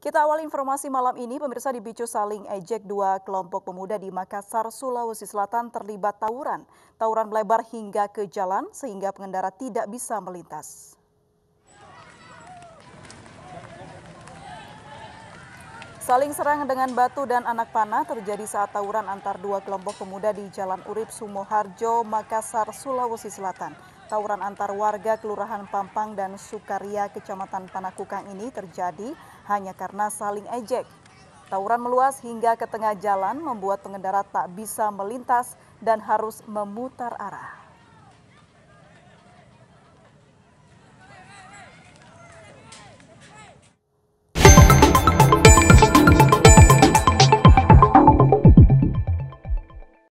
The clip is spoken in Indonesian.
Kita awal informasi malam ini, pemirsa dipicu saling ejek dua kelompok pemuda di Makassar, Sulawesi Selatan terlibat tawuran. Tawuran melebar hingga ke jalan sehingga pengendara tidak bisa melintas. Saling serang dengan batu dan anak panah terjadi saat tawuran antar dua kelompok pemuda di Jalan Urip Sumoharjo, Makassar, Sulawesi Selatan. Tawuran antar warga Kelurahan Pampang dan Sukaria, Kecamatan Panakukang ini terjadi hanya karena saling ejek. Tawuran meluas hingga ke tengah jalan membuat pengendara tak bisa melintas dan harus memutar arah.